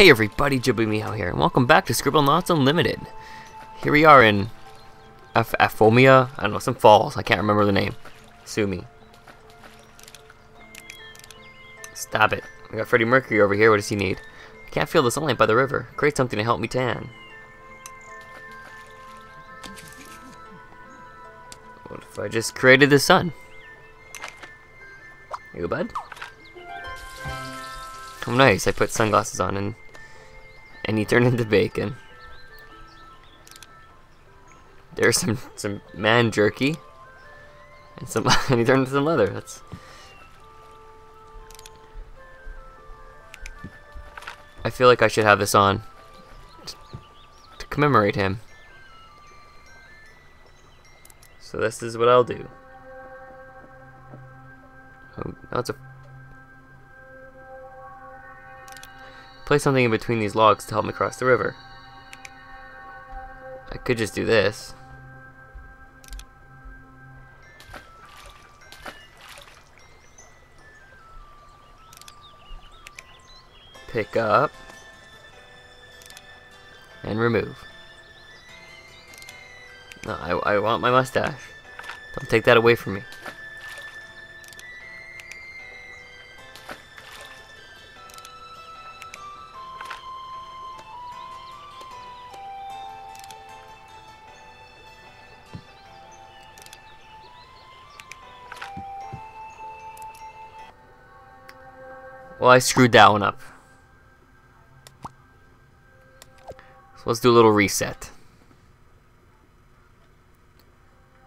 Hey everybody, Ghibli Mehow here, and welcome back to Scribble Scribblenauts Unlimited. Here we are in Aphomia, I don't know, some falls, I can't remember the name. Sue me. Stop it. We got Freddie Mercury over here, what does he need? I can't feel the sunlight by the river. Create something to help me tan. What if I just created the sun? You bud? Oh nice, I put sunglasses on and and he turned into bacon. There's some some man jerky. And some and he turned into some leather. That's I feel like I should have this on to commemorate him. So this is what I'll do. Oh, that's a Place something in between these logs to help me cross the river. I could just do this. Pick up. And remove. No, I, I want my mustache. Don't take that away from me. Well, I screwed that one up. So let's do a little reset.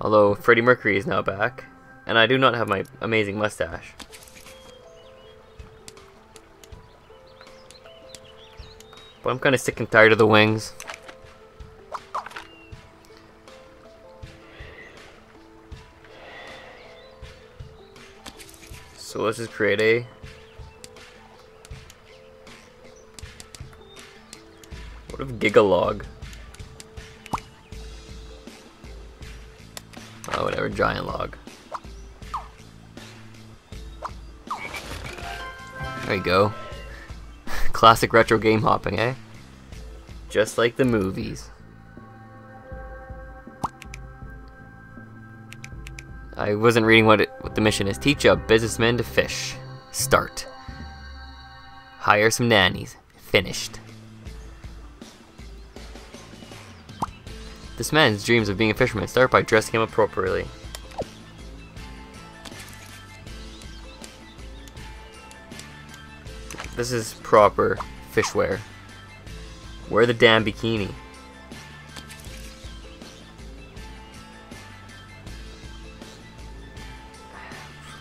Although Freddie Mercury is now back, and I do not have my amazing mustache. But I'm kind of sick and tired of the wings. So let's just create a If Gigalog? Oh, whatever, giant log. There you go. Classic retro game hopping, eh? Just like the movies. I wasn't reading what it, what the mission is. Teach a businessman to fish. Start. Hire some nannies. Finished. This man's dreams of being a fisherman start by dressing him appropriately. This is proper fishwear. Wear the damn bikini.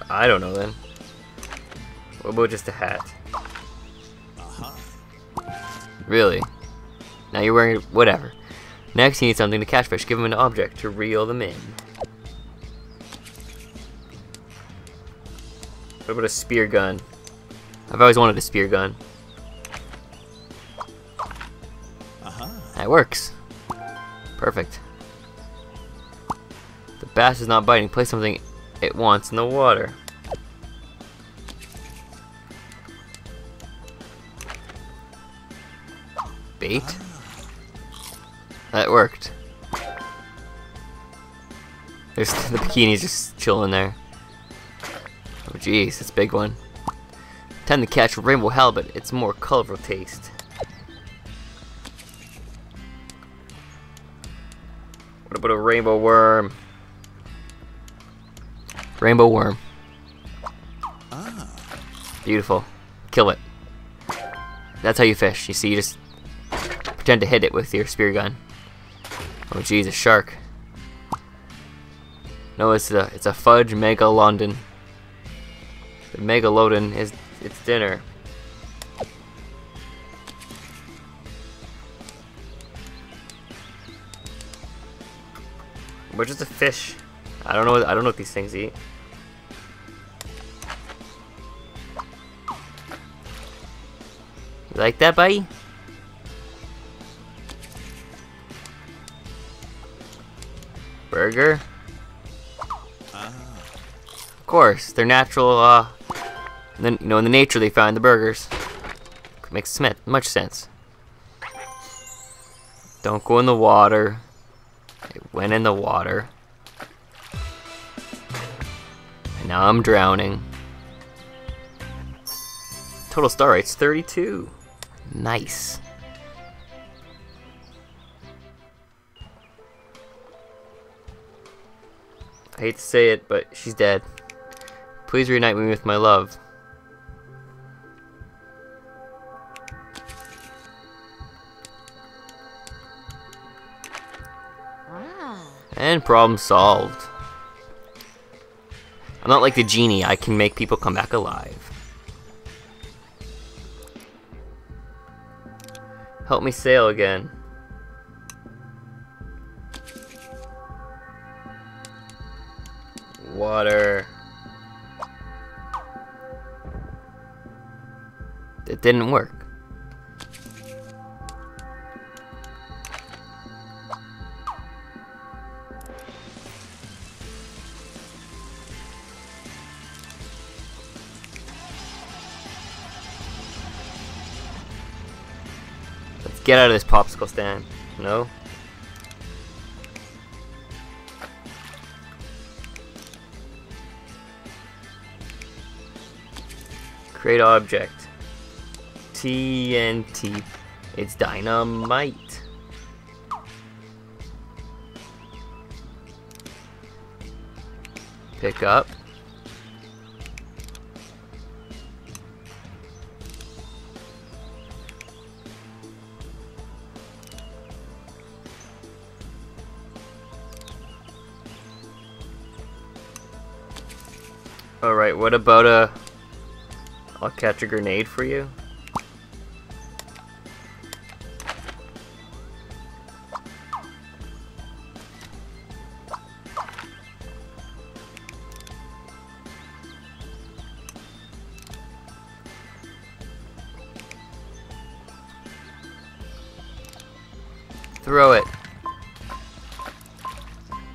I don't know then. What about just a hat? Uh-huh. Really? Now you're wearing whatever. Next, you need something to catch fish. Give him an object to reel them in. What about a spear gun? I've always wanted a spear gun. Uh -huh. That works. Perfect. The bass is not biting. Place something it wants in the water. Bait? That worked. There's the bikini's just chilling there. Oh jeez, it's a big one. Time to catch a rainbow halibut. It's more colorful taste. What about a rainbow worm? Rainbow worm. Ah. Beautiful. Kill it. That's how you fish. You see, you just pretend to hit it with your spear gun. Oh geez, a shark. No, it's a it's a fudge megalodon. The megalodon is its dinner. We're just a fish. I don't know. What, I don't know what these things eat. Like that, buddy? Burger? Of course, they're natural, uh, then, you know, in the nature they find the burgers. Makes much sense. Don't go in the water. It went in the water. And now I'm drowning. Total Starite's 32. Nice. I hate to say it, but she's dead. Please reunite me with my love. Ah. And problem solved. I'm not like the genie, I can make people come back alive. Help me sail again. Water. It didn't work. Let's get out of this popsicle stand. No? Create object. TNT. It's dynamite. Pick up. Alright, what about a... I'll catch a grenade for you? Throw it.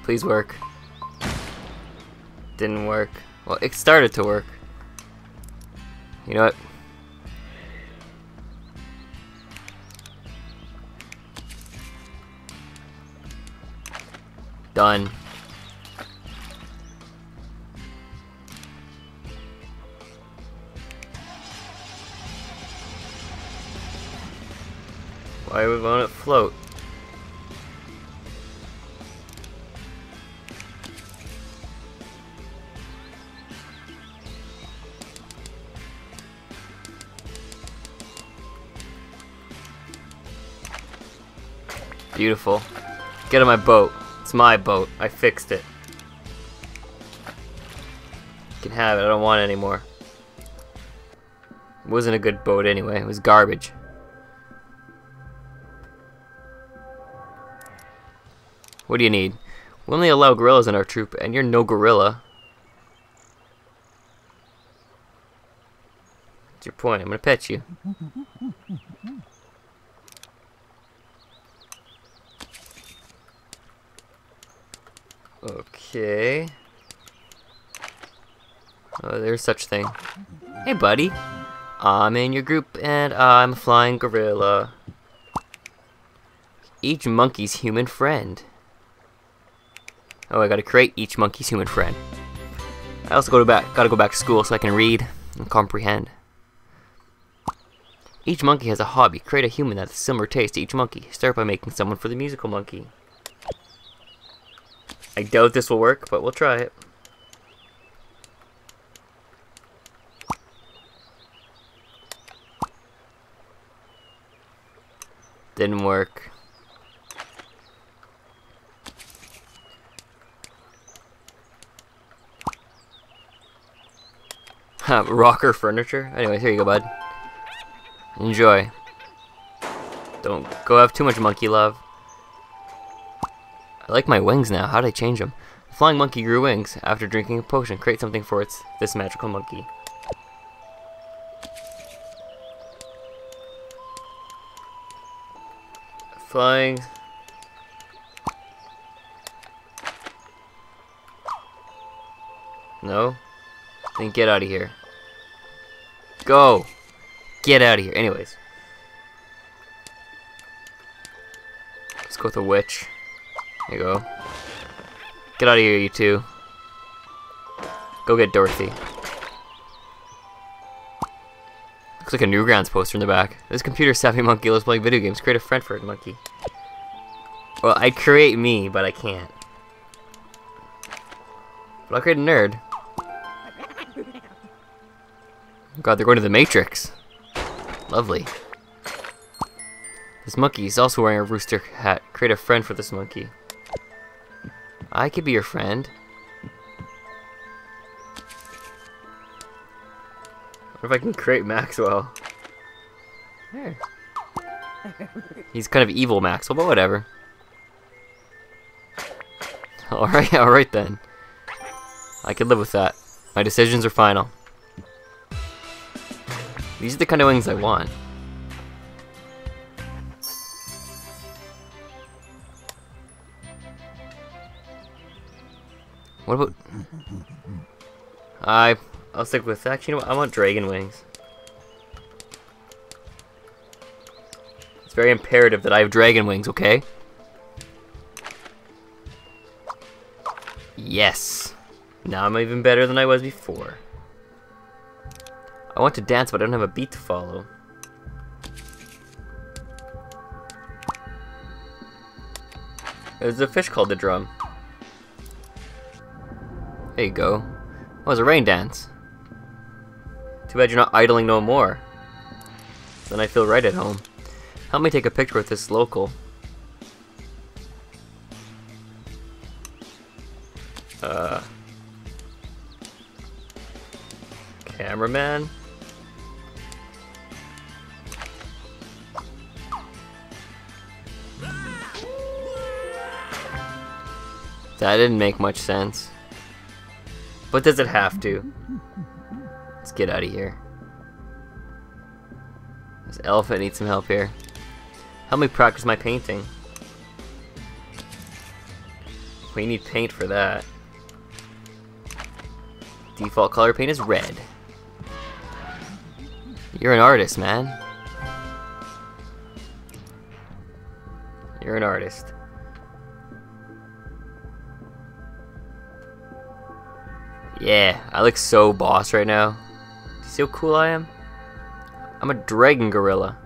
Please work. Didn't work. Well, it started to work. You know what? Done. Why won't it float? Beautiful. Get on my boat. It's my boat. I fixed it. You can have it. I don't want it anymore. It wasn't a good boat anyway. It was garbage. What do you need? We only allow gorillas in our troop, and you're no gorilla. What's your point? I'm gonna pet you. Okay. Oh, there's such thing. Hey, buddy. I'm in your group, and I'm a flying gorilla. Each monkey's human friend. Oh, I gotta create each monkey's human friend. I also go to back, gotta go back to school so I can read and comprehend. Each monkey has a hobby. Create a human that has similar taste to each monkey. Start by making someone for the musical monkey. I doubt this will work, but we'll try it. Didn't work. Rocker furniture? Anyway, here you go, bud. Enjoy. Don't go have too much monkey love. I like my wings now. How'd I change them? The flying monkey grew wings. After drinking a potion, create something for its this magical monkey. Flying... No? Then get out of here. Go! Get out of here. Anyways. Let's go with a witch. There you go. Get out of here, you two. Go get Dorothy. Looks like a Newgrounds poster in the back. This computer savvy monkey loves playing video games. Create a friend for it, monkey. Well, I'd create me, but I can't. But I'll create a nerd. God, they're going to the Matrix. Lovely. This monkey is also wearing a rooster hat. Create a friend for this monkey. I could be your friend. What if I can create Maxwell? There. He's kind of evil Maxwell, but whatever. Alright, alright then. I can live with that. My decisions are final. These are the kind of wings I want. What about... I... I'll stick with... Actually, you know what? I want dragon wings. It's very imperative that I have dragon wings, okay? Yes. Now I'm even better than I was before. I want to dance, but I don't have a beat to follow. There's a fish called the drum. There you go. Oh, it's a rain dance. Too bad you're not idling no more. Then I feel right at home. Help me take a picture with this local. Uh... Cameraman? That didn't make much sense. But does it have to? Let's get out of here. This elephant needs some help here. Help me practice my painting. We need paint for that. Default color paint is red. You're an artist, man. You're an artist. Yeah, I look so boss right now. You see how cool I am? I'm a dragon gorilla.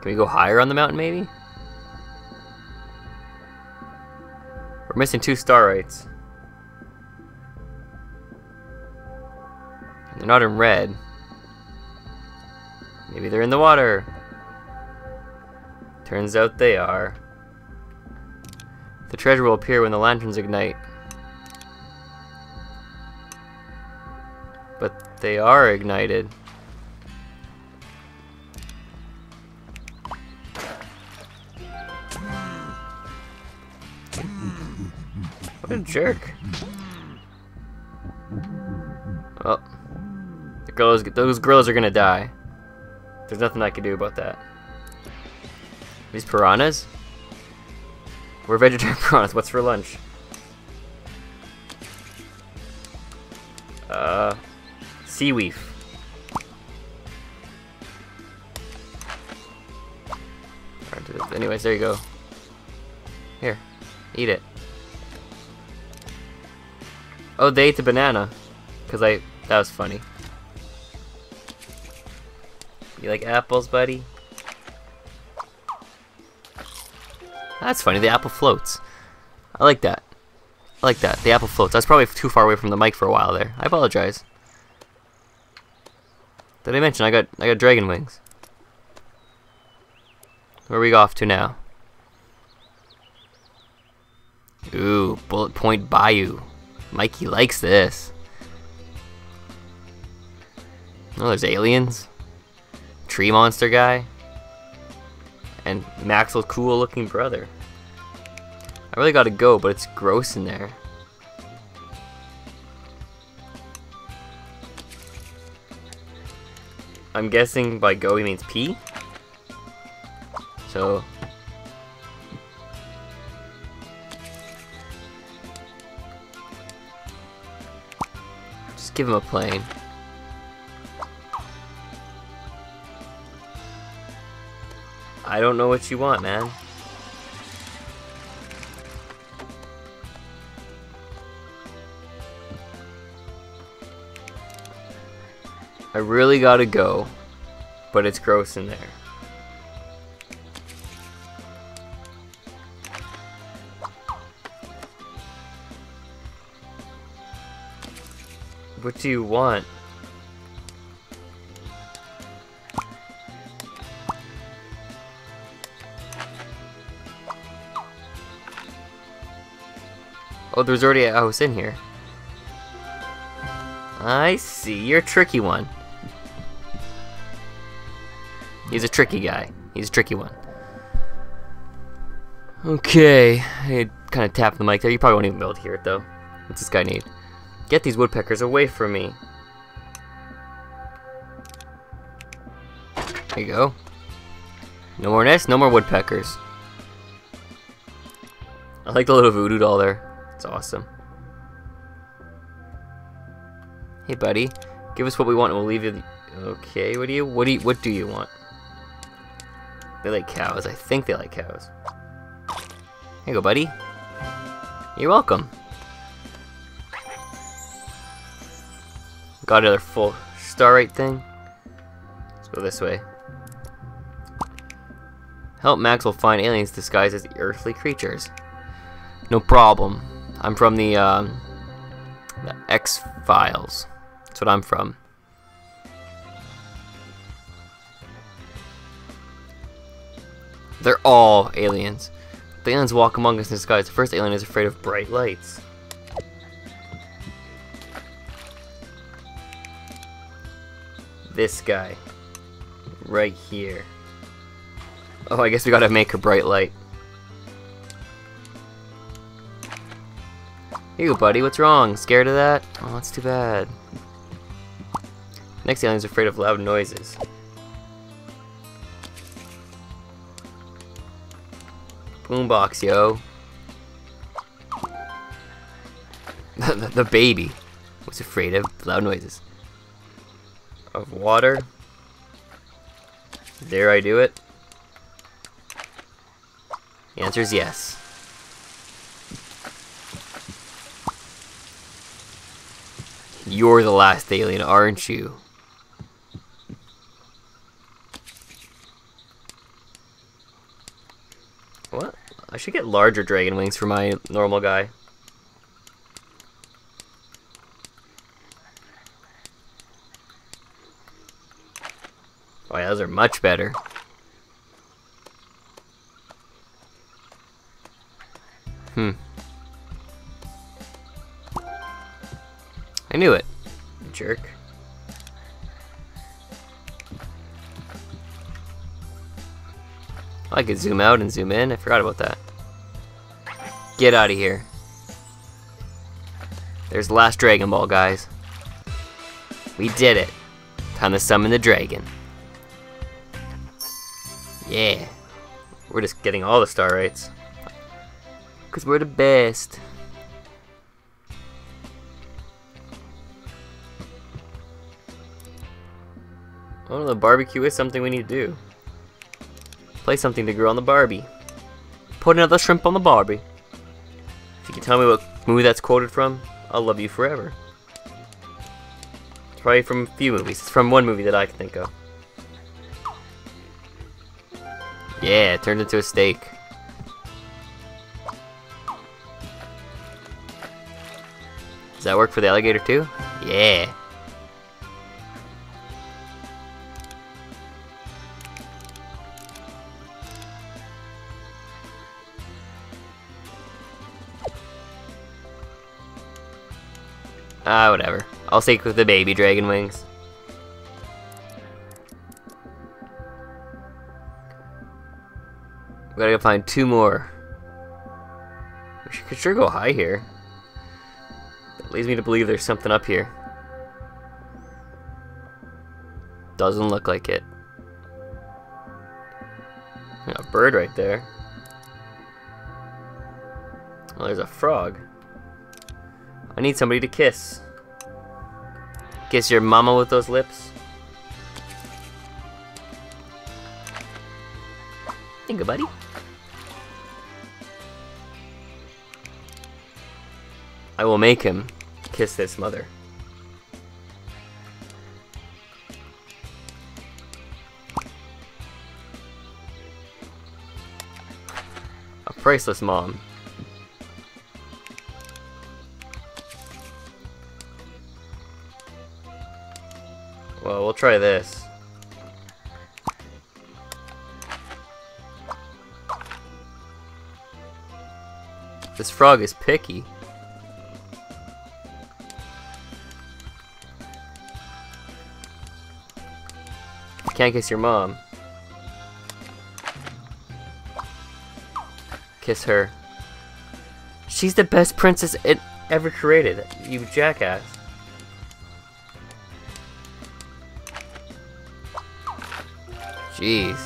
Can we go higher on the mountain, maybe? We're missing two Starites. They're not in red. Maybe they're in the water. Turns out they are. The treasure will appear when the lanterns ignite. But they are ignited. What a jerk. Well, the girls, those girls are gonna die. There's nothing I can do about that. These piranhas? We're vegetarian piranhas. What's for lunch? Uh, seaweed. Anyways, there you go. Here, eat it. Oh, they ate the banana. Because I... That was funny. You like apples, buddy? That's funny, the apple floats. I like that. I like that. The apple floats. I was probably too far away from the mic for a while there. I apologize. Did I mention I got I got dragon wings? Where are we off to now? Ooh, Bullet Point Bayou. Mikey likes this. Oh, there's aliens. Tree monster guy. And Maxwell's cool looking brother. I really gotta go, but it's gross in there. I'm guessing by go he means pee. So just give him a plane. I don't know what you want, man. I really gotta go, but it's gross in there. What do you want? Oh, there's already a house in here. I see. You're a tricky one. He's a tricky guy. He's a tricky one. Okay. I kind of tapped the mic there. You probably won't even be able to hear it, though. What's this guy need? Get these woodpeckers away from me. There you go. No more nests, no more woodpeckers. I like the little voodoo doll there. It's awesome. Hey, buddy. Give us what we want and we'll leave you... Okay, what do you... What do you... What do you want? They like cows. I think they like cows. Here you go, buddy. You're welcome. Got another full starite thing. Let's go this way. Help Maxwell find aliens disguised as earthly creatures. No problem. I'm from the, um, the X-Files. That's what I'm from. They're all aliens. The aliens walk among us in disguise. The first alien is afraid of bright lights. This guy. Right here. Oh, I guess we gotta make a bright light. You buddy. What's wrong? Scared of that? Oh, that's too bad. Next alien's afraid of loud noises. Boombox, yo. the, the, the baby was afraid of loud noises. Of water. Dare I do it? The answer is yes. You're the last alien, aren't you? What? I should get larger dragon wings for my normal guy. Oh yeah, those are much better. Hmm. Knew it. Jerk. I could zoom out and zoom in. I forgot about that. Get out of here. There's the last Dragon Ball, guys. We did it. Time to summon the dragon. Yeah. We're just getting all the Starites. Because we're the best. The barbecue is something we need to do. Play something to grill on the Barbie. Put another shrimp on the Barbie. If you can tell me what movie that's quoted from, I'll love you forever. It's probably from a few movies. It's from one movie that I can think of. Yeah, it turned into a steak. Does that work for the alligator too? Yeah. Ah, whatever. I'll stick with the baby dragon wings. We gotta go find two more. We should, could sure go high here. That leads me to believe there's something up here. Doesn't look like it. A bird right there. Well, there's a frog. I need somebody to kiss. Kiss your mama with those lips. Think buddy. I will make him kiss this mother. A priceless mom. Well, we'll try this. This frog is picky. Can't kiss your mom. Kiss her. She's the best princess it ever created, you jackass. Jeez.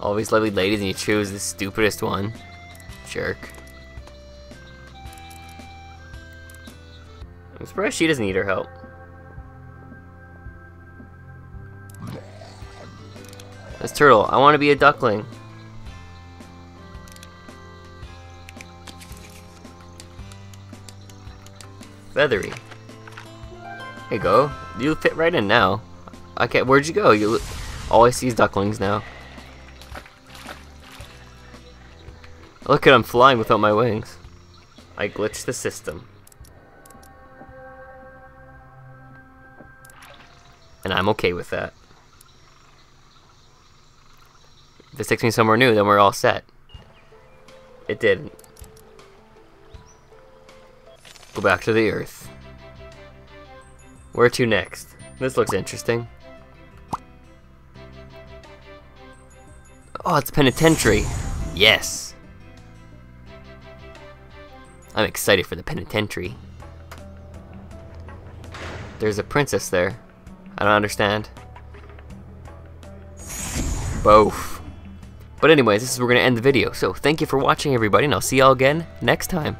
All these lovely ladies and you choose the stupidest one. Jerk. I'm surprised she doesn't need her help. This turtle, I want to be a duckling. Feathery. There you go. You fit right in now. Okay, where'd you go? You all I see is ducklings now. Look at I'm flying without my wings. I glitched the system. And I'm okay with that. If this takes me somewhere new, then we're all set. It didn't. Go back to the Earth. Where to next? This looks interesting. Oh, it's penitentiary. Yes. I'm excited for the penitentiary. There's a princess there. I don't understand. Both. But anyways, this is where we're going to end the video. So thank you for watching, everybody, and I'll see y'all again next time.